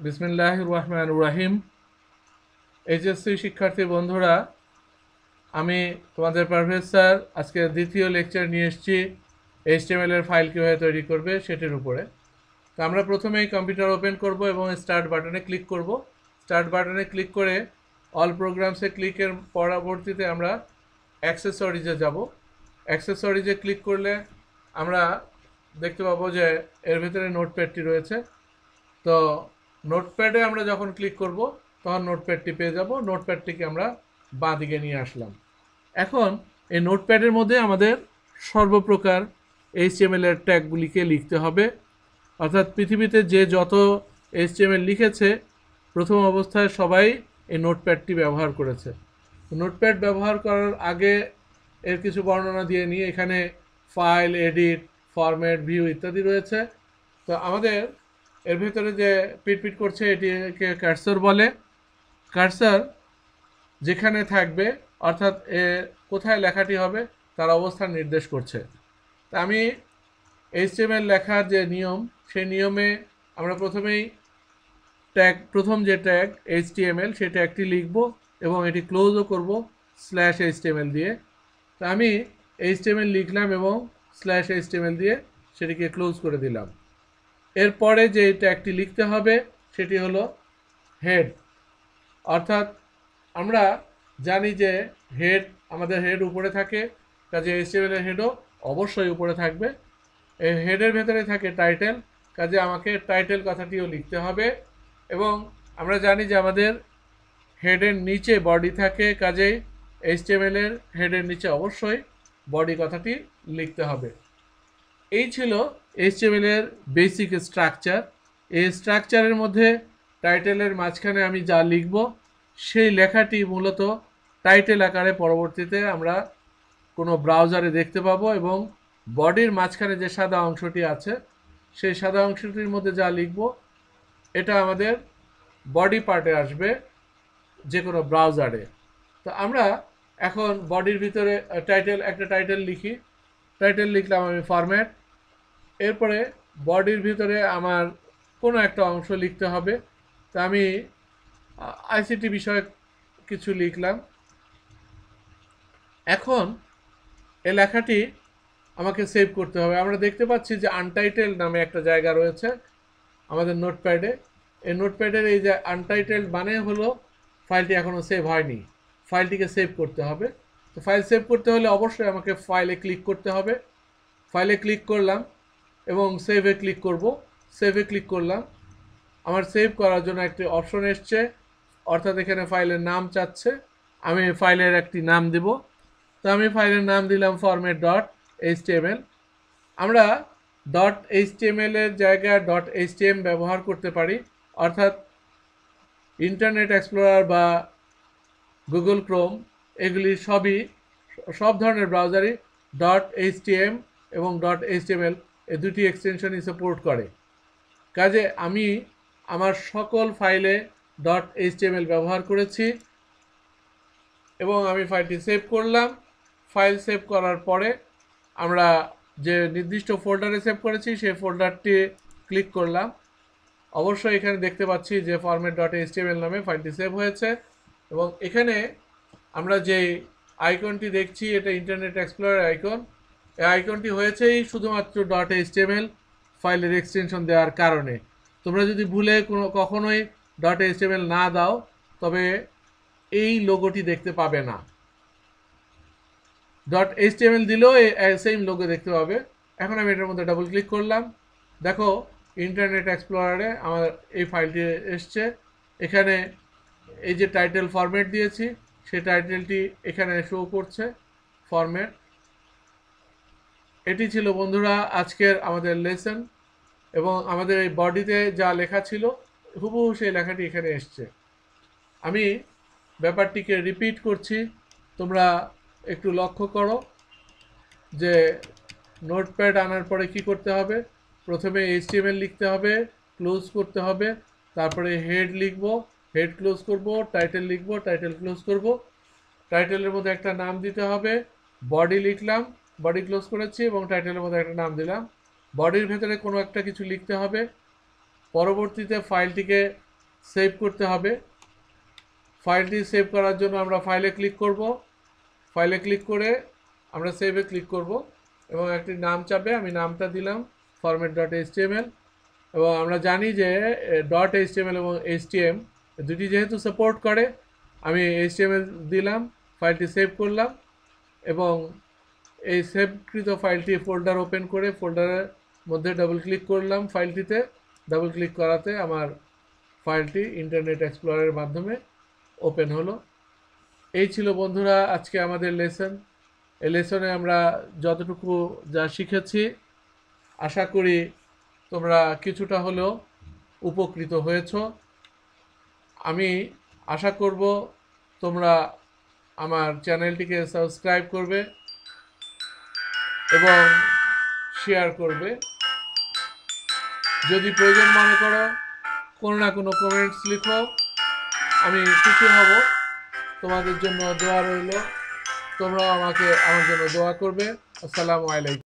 বিসমিল্লাহ রহমান রাহিম। এইচএসসি শিক্ষার্থী বন্ধুরা, আমি তোমাদের পারভেজ স্যার, আজকে দ্বিতীয় লেকচার নিয়ে এসেছি। এইচটিএমএল এর ফাইল কীভাবে তৈরি করবে সেটির উপরে। তো আমরা প্রথমেই কম্পিউটার ওপেন করব এবং স্টার্ট বাটনে ক্লিক করব। স্টার্ট বাটনে ক্লিক করে অল প্রোগ্রামসে ক্লিকের পরবর্তীতে আমরা অ্যাক্সেসরিজে যাব। অ্যাক্সেসরিজে ক্লিক করলে আমরা দেখতে পাবো যে এর ভিতরে নোটপ্যাডটি রয়েছে। তো নোটপ্যাডে আমরা যখন ক্লিক করব, তখন নোটপ্যাডটি পেয়ে যাব। নোটপ্যাডটিকে আমরা বাঁ দিকে নিয়ে আসলাম। এখন এই নোটপ্যাডের মধ্যে আমাদের সর্বপ্রকার এইচটিএমএল এর ট্যাগগুলিকে লিখতে হবে। অর্থাৎ পৃথিবীতে যে যত এইচটিএমএল লিখেছে, প্রথম অবস্থায় সবাই এই নোটপ্যাডটি ব্যবহার করেছে। নোটপ্যাড ব্যবহার করার আগে এর কিছু বর্ণনা দিয়ে নিয়ে এখানে ফাইল, এডিট, ফরম্যাট, ভিউ ইত্যাদি রয়েছে। তো আমাদের এর ভিতরে যে পিটপিট করছে, এটিকে কার্সার বলে। কার্সার যেখানে থাকবে, অর্থাৎ এ কোথায় লেখাটি হবে, তার অবস্থান নির্দেশ করছে। তা আমি এইচটিএমএল লেখার যে নিয়ম, সেই নিয়মে আমরা প্রথমেই ট্যাগ প্রথম যে ট্যাগ এইচটিএমএল, সেই ট্যাগটি লিখব এবং এটি ক্লোজও করব স্ল্যাশ এইচটিএমএল দিয়ে। তা আমি এইচটিএমএল লিখলাম এবং স্ল্যাশ এইচটিএমএল দিয়ে সেটিকে ক্লোজ করে দিলাম। এরপরে যে ট্যাগটি লিখতে হবে, সেটি হলো হেড অর্থাৎ আমরা জানি যে হেড আমাদের হেড উপরে থাকে কাজে এইচটিএমএলের হেডও অবশ্যই উপরে থাকবে। এই হেডের ভেতরে থাকে টাইটেল কাজে আমাকে টাইটেল কথাটিও লিখতে হবে। এবং আমরা জানি যে আমাদের হেডের নিচে বডি থাকে, কাজেই এইচটিএমএল এর হেডের নিচে অবশ্যই বডি কথাটি লিখতে হবে। এই ছিল এইচটিএমএল এর বেসিক স্ট্রাকচার এই স্ট্রাকচারের মধ্যে টাইটেলের মাঝখানে আমি যা লিখব, সেই লেখাটি মূলত টাইটেল আকারে পরবর্তীতে আমরা কোনো ব্রাউজারে দেখতে পাবো এবং বডির মাঝখানে যে সাদা অংশটি আছে, সেই সাদা অংশটির মধ্যে যা লিখব, এটা আমাদের বডি পার্টে আসবে যে কোনো ব্রাউজারে তো আমরা এখন বডির ভিতরে টাইটেল একটা টাইটেল লিখি। টাইটেল লিখলাম আমি ফরম্যাট এরপরে বডির ভিতরে আমার কোনো একটা অংশ লিখতে হবে। তা আমি আইসিটি বিষয়ক কিছু লিখলাম। এখন এ লেখাটি আমাকে সেভ করতে হবে। আমরা দেখতে পাচ্ছি যে আনটাইটেল নামে একটা জায়গা রয়েছে আমাদের নোটপ্যাডে এই নোটপ্যাডের এই যে আনটাইটেল মানে হলো ফাইলটি এখনও সেভ হয়নি। ফাইলটিকে সেভ করতে হবে। তো ফাইল সেভ করতে হলে অবশ্যই আমাকে ফাইলে ক্লিক করতে হবে। ফাইলে ক্লিক করলাম এবং সেভে ক্লিক করব। সেভে ক্লিক করলাম। আমার সেভ করার জন্য একটি অপশন এসছে, অর্থাৎ এখানে ফাইলের নাম চাচ্ছে। আমি ফাইলের একটি নাম দেব। তো আমি ফাইলের নাম দিলাম ফরম্যাট ডট এইচটিএমএল আমরা ডট এইচটিএমএল এর জায়গায় ডট এইচটিএম ব্যবহার করতে পারি। অর্থাৎ ইন্টারনেট এক্সপ্লোরার বা গুগল ক্রোম এগুলি সবই সব ধরনের ব্রাউজারই ডট এইচটিএম এবং. ডট এইচটিএমএল এই দুটি এক্সটেনশনই সাপোর্ট করে। কাজে আমি আমার সকল ফাইলে ডট এইচটিএমএল ব্যবহার করেছি এবং আমি ফাইলটি সেভ করলাম। ফাইল সেভ করার পরে আমরা যে নির্দিষ্ট ফোল্ডারে সেভ করেছি, সেই ফোল্ডারটি ক্লিক করলাম। অবশ্যই এখানে দেখতে পাচ্ছি যে ফরম্যাট ডট এইচটিএমএল নামে ফাইলটি সেভ হয়েছে এবং এখানে আমরা যে আইকনটি দেখছি, এটা ইন্টারনেট এক্সপ্লোরার আইকন এই আইকনটি হয়েছেই শুধুমাত্র. ডট এইচটিএমএল ফাইলের এক্সটেনশন দেওয়ার কারণে। তোমরা যদি ভুলে কোনো, কখনোই. ডট এইচটিএমএল না দাও, তবে এই লোগোটি দেখতে পাবে না। ডট এইচটিএমএল দিলেও সেম লোগো দেখতে পাবে। এখন আমি এটার মধ্যে ডাবল ক্লিক করলাম। দেখো ইন্টারনেট এক্সপ্লোরারে আমার এই ফাইলটি এসছে। এখানে এই যে টাইটেল ফরম্যাট দিয়েছি সেই টাইটেলটি এখানে শো করছে ফরম্যাট এটি ছিল বন্ধুরা আজকের আমাদের লেসন এবং আমাদের এই বডিতে যা লেখা ছিল, হুবহু সেই লেখাটি এখানে এসছে। আমি ব্যাপারটিকে রিপিট করছি, তোমরা একটু লক্ষ্য করো যে নোটপ্যাড আনার পরে কি করতে হবে? প্রথমে এইচটিএমএল লিখতে হবে ক্লোজ করতে হবে, তারপরে হেড লিখব হেড ক্লোজ করব টাইটেল লিখব টাইটেল ক্লোজ করব। টাইটেলের মধ্যে একটা নাম দিতে হবে বডি লিখলাম বডি ক্লোজ করেছি এবং টাইটেলের মধ্যে একটা নাম দিলাম। বডির ভেতরে কোনো একটা কিছু লিখতে হবে, পরবর্তীতে ফাইলটিকে সেভ করতে হবে। ফাইলটি সেভ করার জন্য আমরা ফাইলে ক্লিক করব। ফাইলে ক্লিক করে আমরা সেভে ক্লিক করব এবং একটি নাম চাপে আমি নামটা দিলাম ফরম্যাট ডট এইচটিএমএল এবং আমরা জানি যে ডট এইচটিএমএল এবং এইচটিএম দুটি যেহেতু সাপোর্ট করে, আমি এইচটিএমএল দিলাম ফাইলটি সেভ করলাম এবং এই সেভকৃত ফাইলটি ফোল্ডার ওপেন করে ফোল্ডারের মধ্যে ডাবল ক্লিক করলাম ফাইলটিতে ডাবল ক্লিক করাতে আমার ফাইলটি ইন্টারনেট এক্সপ্লোরের মাধ্যমে ওপেন হলো। এই ছিল বন্ধুরা আজকে আমাদের লেসন এই লেসনে আমরা যতটুকু যা শিখেছি, আশা করি তোমরা কিছুটা হলেও উপকৃত হয়েছ। আমি আশা করব তোমরা আমার চ্যানেলটিকে সাবস্ক্রাইব করবে এবং শেয়ার করবে। যদি প্রয়োজন মনে করো, কোনো না কোনো কমেন্টস লিখো। আমি খুশি হব। তোমাদের জন্য দোয়া রইল। তোমরাও আমাকে, আমার জন্য দোয়া করবে। আসসালামু আলাইকুম।